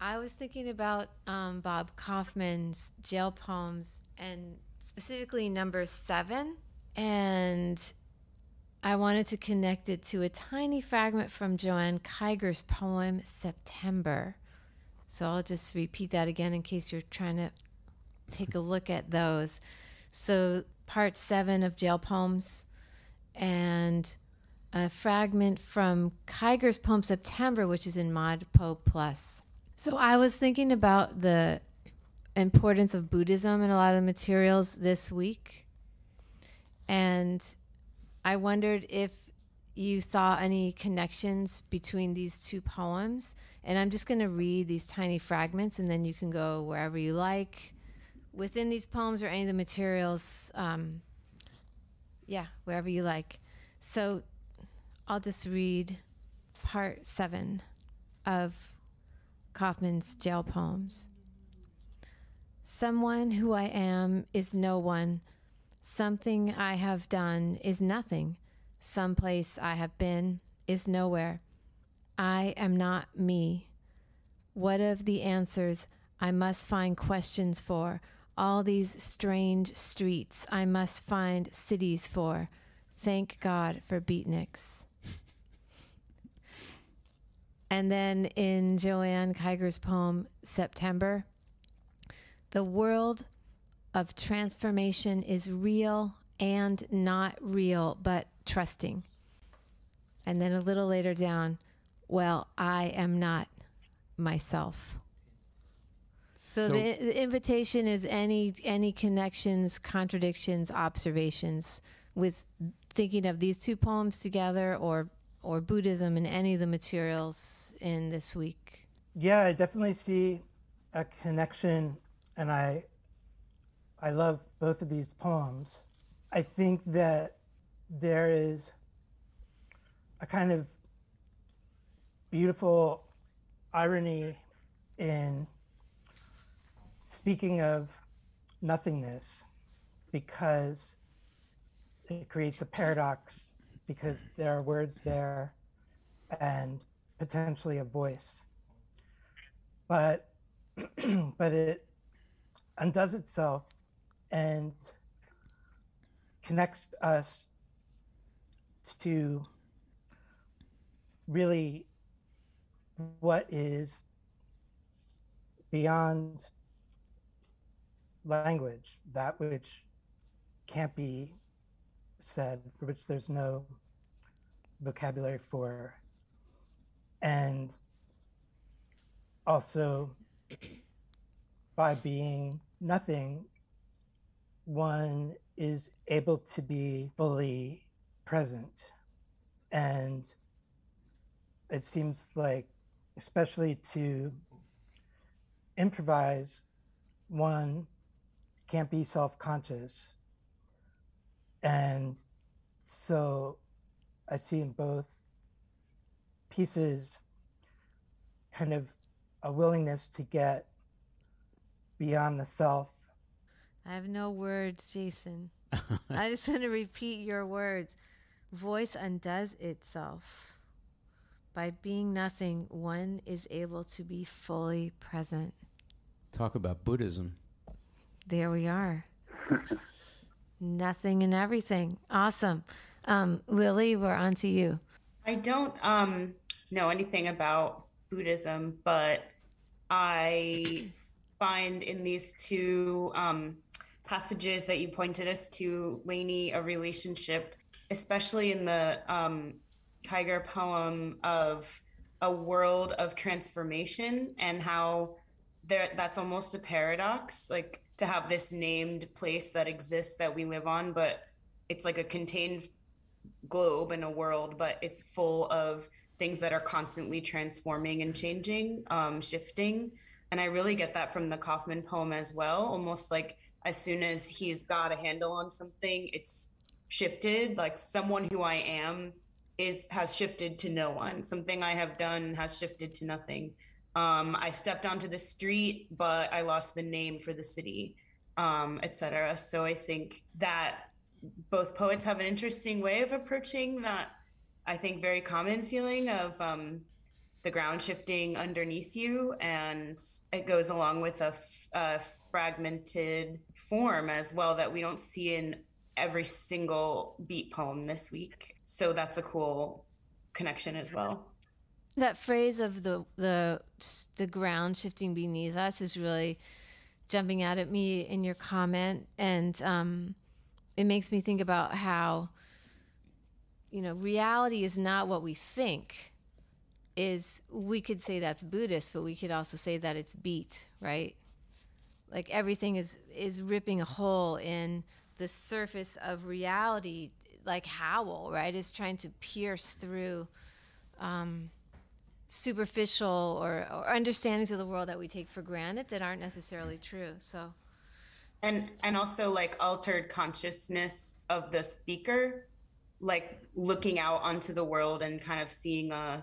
I was thinking about um, Bob Kaufman's jail poems and specifically number seven. And I wanted to connect it to a tiny fragment from Joanne Kyger's poem, September. So I'll just repeat that again in case you're trying to take a look at those. So, part seven of Jail Poems and a fragment from Kyger's poem September, which is in ModPo Plus. So I was thinking about the importance of Buddhism in a lot of the materials this week. And I wondered if you saw any connections between these two poems. And I'm just going to read these tiny fragments, and then you can go wherever you like within these poems or any of the materials. Um, yeah, wherever you like. So I'll just read part seven of Kaufman's jail poems. Someone who I am is no one. Something I have done is nothing. Some place I have been is nowhere. I am not me. What of the answers I must find questions for? All these strange streets I must find cities for. Thank God for beatniks. And then in Joanne Kyger's poem, September, the world of transformation is real and not real, but trusting. And then a little later down, well, I am not myself. So, So- the, the invitation is any any connections, contradictions, observations with thinking of these two poems together or or Buddhism in any of the materials in this week. Yeah, I definitely see a connection, and I I love both of these poems. I think that there is a kind of beautiful irony in speaking of nothingness because it creates a paradox because there are words there and potentially a voice. But but it undoes itself and connects us to really what is beyond language that which can't be said for which there's no vocabulary for. And also by being nothing one is able to be fully present. And it seems like especially to improvise one can't be self-conscious and so i see in both pieces kind of a willingness to get beyond the self I have no words, Jason. I just want to repeat your words. Voice undoes itself. By being nothing, one is able to be fully present. Talk about Buddhism. There we are. Nothing and everything. Awesome. Um, Lily, we're on to you. I don't um know anything about Buddhism, but I find in these two um, passages that you pointed us to, Lainey, a relationship, especially in the um, Kyger poem of a world of transformation and how there that's almost a paradox, like to have this named place that exists that we live on, but it's like a contained globe and a world, but it's full of things that are constantly transforming and changing, um, shifting. And I really get that from the Kaufman poem as well. Almost like as soon as he's got a handle on something, it's shifted. Like someone who I am is has shifted to no one. Something I have done has shifted to nothing. Um, I stepped onto the street, but I lost the name for the city, um, etc. So I think that both poets have an interesting way of approaching that i think very common feeling of um, the ground shifting underneath you, and it goes along with a, f- a fragmented form as well that we don't see in every single beat poem this week. So that's a cool connection as well. That phrase of the the the ground shifting beneath us is really jumping out at me in your comment, and um, it makes me think about how you know reality is not what we think. Is we could say that's Buddhist, but we could also say that it's beat, right? Like everything is is ripping a hole in the surface of reality, like Howl, right? Is trying to pierce through. Um, superficial or, or understandings of the world that we take for granted that aren't necessarily true. So, and and also like altered consciousness of the speaker, like looking out onto the world and kind of seeing a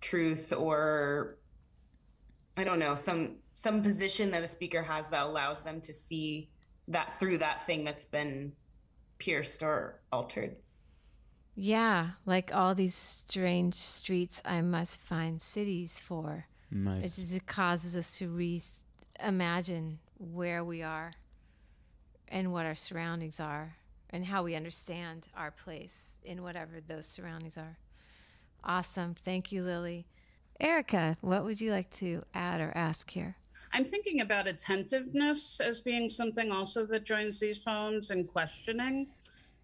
truth or I don't know some some position that a speaker has that allows them to see that through that thing that's been pierced or altered. Yeah, like all these strange streets I must find cities for. Nice. It, it causes us to reimagine where we are and what our surroundings are and how we understand our place in whatever those surroundings are. Awesome. Thank you, Lily. Erica, what would you like to add or ask here? I'm thinking about attentiveness as being something also that joins these poems and questioning.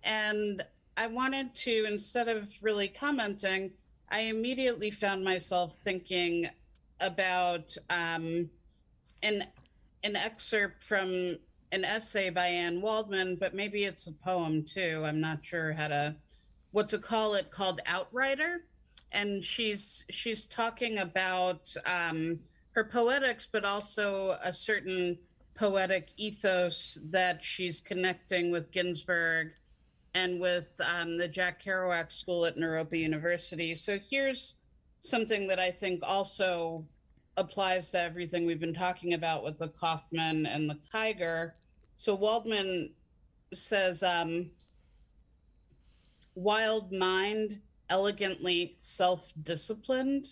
And I wanted to, instead of really commenting, I immediately found myself thinking about um, an an excerpt from an essay by Anne Waldman, but maybe it's a poem too. I'm not sure how to what to call it. Called Outrider, and she's she's talking about um, her poetics, but also a certain poetic ethos that she's connecting with Ginsberg and with um, the Jack Kerouac School at Naropa University. So here's something that I think also applies to everything we've been talking about with the Kaufman and the Kyger. So Waldman says, um, wild mind, elegantly self-disciplined,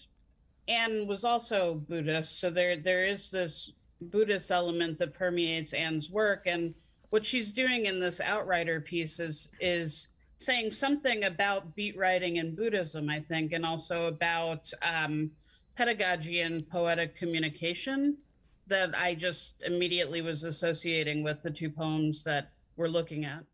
and was also Buddhist. So there there is this Buddhist element that permeates Anne's work. And what she's doing in this outrider piece is is saying something about beat writing and Buddhism, I think, and also about um, pedagogy and poetic communication that I just immediately was associating with the two poems that we're looking at.